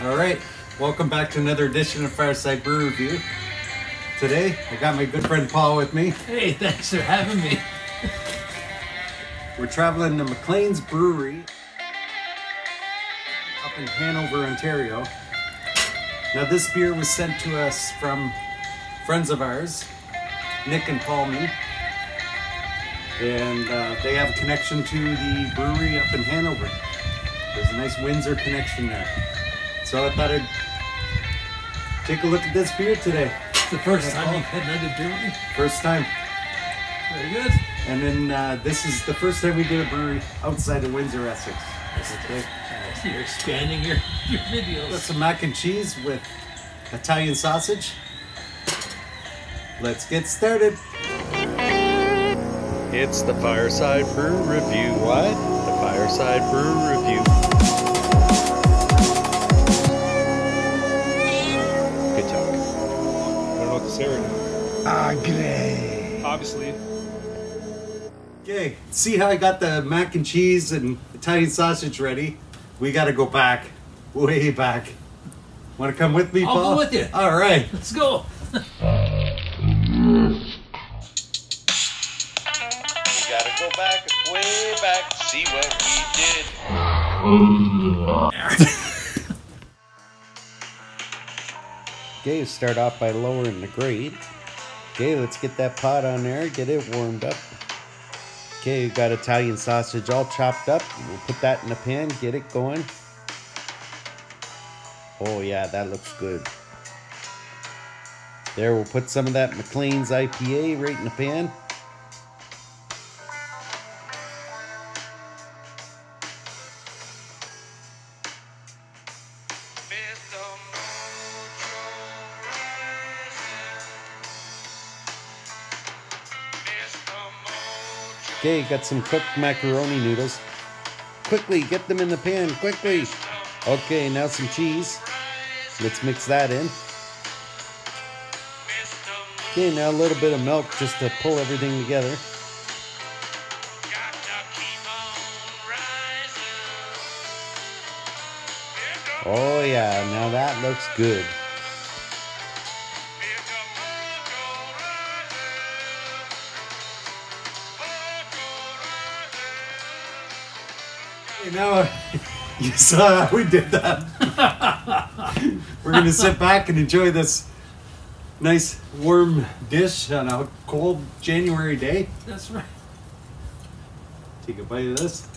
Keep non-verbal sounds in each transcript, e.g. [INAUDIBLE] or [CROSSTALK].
All right, welcome back to another edition of Fireside Brew Review. Today, I got my good friend Paul with me. Hey, thanks for having me. We're traveling to Maclean's Brewery up in Hanover, Ontario. Now, this beer was sent to us from friends of ours, Nick and Paul Me. And uh, they have a connection to the brewery up in Hanover. There's a nice Windsor connection there. So I thought I'd take a look at this beer today. It's the first time you've had another brewery. First time. Very good. And then uh, this is the first time we did a brewery outside of Windsor, Essex. Okay. I you're expanding your, your Got videos. some mac and cheese with Italian sausage. Let's get started. It's the Fireside Brew Review. What? The Fireside Brew Review. Obviously, Okay, see how I got the mac and cheese and Italian sausage ready? We gotta go back, way back. Wanna come with me, I'll Paul? go with you. All right. Let's go. We gotta go back, way back, see what we did. [LAUGHS] Okay, start off by lowering the grate. Okay, let's get that pot on there, get it warmed up. Okay, we've got Italian sausage all chopped up. We'll put that in the pan, get it going. Oh yeah, that looks good. There, we'll put some of that Maclean's IPA right in the pan. Okay, got some cooked macaroni noodles. Quickly, get them in the pan, quickly. Okay, now some cheese. Let's mix that in. Okay, now a little bit of milk just to pull everything together. Oh yeah, now that looks good. You know, [LAUGHS] you saw how we did that. [LAUGHS] We're gonna sit back and enjoy this nice warm dish on a cold January day. That's right. Take a bite of this.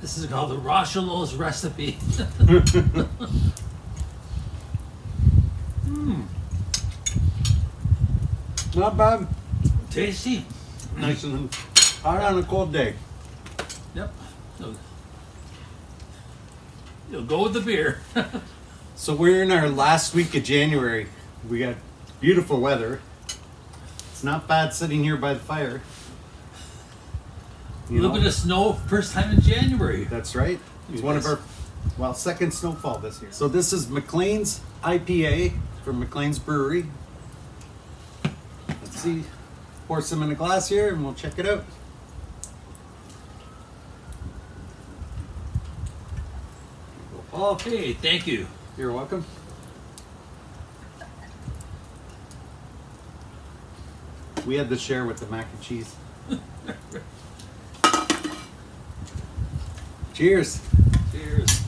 This is called the Rocheleau's recipe. [LAUGHS] Hmm. Not bad. Tasty. Nice and hot on a cold day. Yep. So, you'll go with the beer. [LAUGHS] So we're in our last week of January. We got beautiful weather. It's not bad sitting here by the fire. A little know? bit of snow first time in January. That's right. It's one of our, well, second snowfall this year. So this is Maclean's IPA from Maclean's Brewery. Let's see, pour some in a glass here and we'll check it out. Okay, thank you. You're welcome. We had to share with the mac and cheese. [LAUGHS] Cheers. Cheers.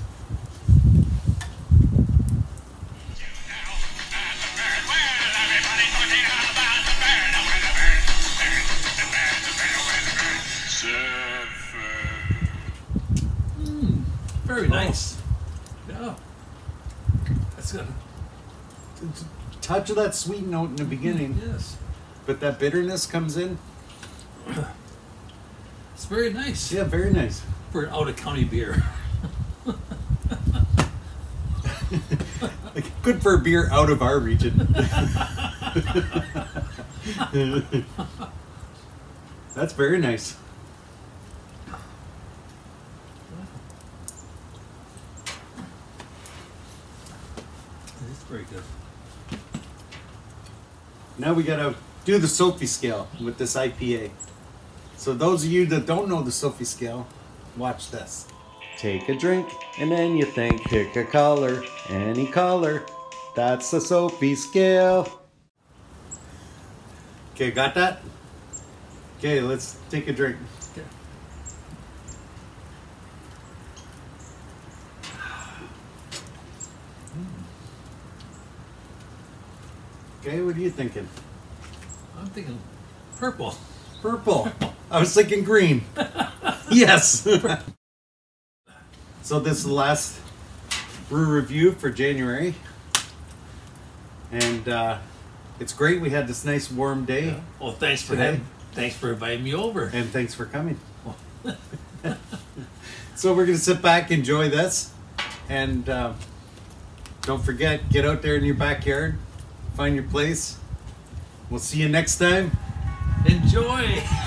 Hmm, very nice. That's good. Touch of that sweet note in the beginning, Yes. but that bitterness comes in. It's very nice Yeah, very nice. for an out of county beer. Like, [LAUGHS] good for a beer out of our region. [LAUGHS] [LAUGHS] That's very nice. It's very good. Now we gotta do the Sophie scale with this IPA. So those of you that don't know the Sophie scale, watch this. Take a drink, and then you think, pick a color, any color. That's the Soapy scale. Okay, got that? Okay, let's take a drink. Okay. Okay, what are you thinking? I'm thinking purple. Purple. I was thinking green. [LAUGHS] yes. [LAUGHS] so this is the last brew review for January. And uh, it's great. We had this nice warm day. Well, thanks for Today? having, thanks for inviting me over. And thanks for coming. [LAUGHS] so we're going to sit back, enjoy this. And uh, don't forget, get out there in your backyard, find your place. We'll see you next time. Enjoy. [LAUGHS]